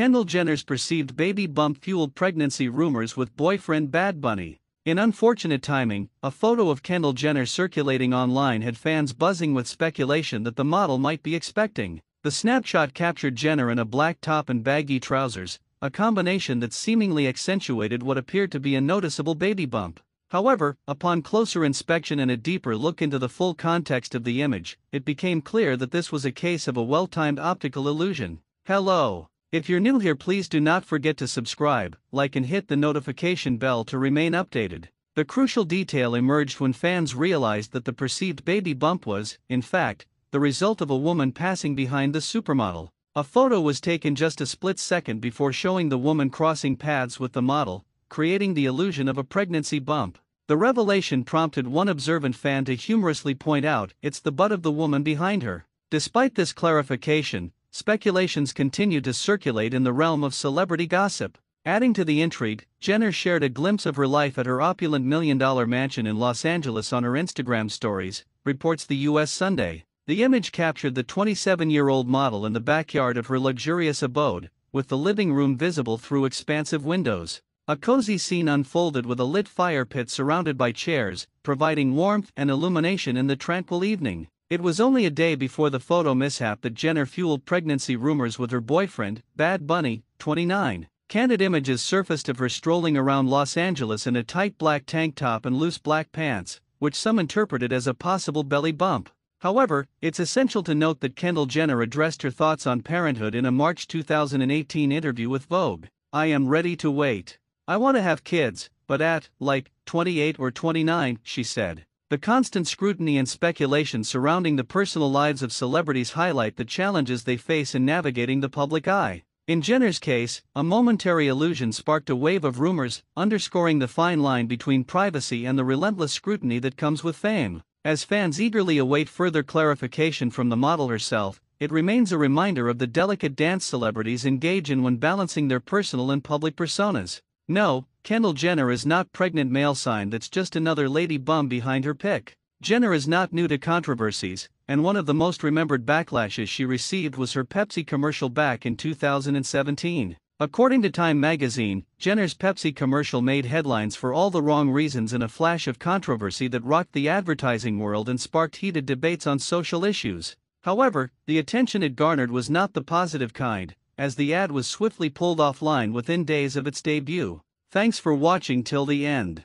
Kendall Jenner's perceived baby bump fueled pregnancy rumors with boyfriend Bad Bunny. In unfortunate timing, a photo of Kendall Jenner circulating online had fans buzzing with speculation that the model might be expecting. The snapshot captured Jenner in a black top and baggy trousers, a combination that seemingly accentuated what appeared to be a noticeable baby bump. However, upon closer inspection and a deeper look into the full context of the image, it became clear that this was a case of a well timed optical illusion. Hello! If you're new here, please do not forget to subscribe, like, and hit the notification bell to remain updated. The crucial detail emerged when fans realized that the perceived baby bump was, in fact, the result of a woman passing behind the supermodel. A photo was taken just a split second before showing the woman crossing paths with the model, creating the illusion of a pregnancy bump. The revelation prompted one observant fan to humorously point out it's the butt of the woman behind her. Despite this clarification, speculations continued to circulate in the realm of celebrity gossip. Adding to the intrigue, Jenner shared a glimpse of her life at her opulent million dollar mansion in Los Angeles on her Instagram stories, reports the US Sunday. The image captured the 27 year old model in the backyard of her luxurious abode, with the living room visible through expansive windows. A cozy scene unfolded with a lit fire pit surrounded by chairs, providing warmth and illumination in the tranquil evening. It was only a day before the photo mishap that Jenner fueled pregnancy rumors with her boyfriend, Bad Bunny, 29. Candid images surfaced of her strolling around Los Angeles in a tight black tank top and loose black pants, which some interpreted as a possible belly bump. However, it's essential to note that Kendall Jenner addressed her thoughts on parenthood in a March 2018 interview with Vogue. I am ready to wait. I want to have kids, but at, like, 28 or 29, she said. The constant scrutiny and speculation surrounding the personal lives of celebrities highlight the challenges they face in navigating the public eye. In Jenner's case, a momentary illusion sparked a wave of rumors, underscoring the fine line between privacy and the relentless scrutiny that comes with fame. As fans eagerly await further clarification from the model herself, it remains a reminder of the delicate dance celebrities engage in when balancing their personal and public personas. No, Kendall Jenner is not pregnant male sign that's just another lady bum behind her pic. Jenner is not new to controversies, and one of the most remembered backlashes she received was her Pepsi commercial back in 2017. According to Time magazine, Jenner's Pepsi commercial made headlines for all the wrong reasons in a flash of controversy that rocked the advertising world and sparked heated debates on social issues. However, the attention it garnered was not the positive kind, as the ad was swiftly pulled offline within days of its debut. Thanks for watching till the end.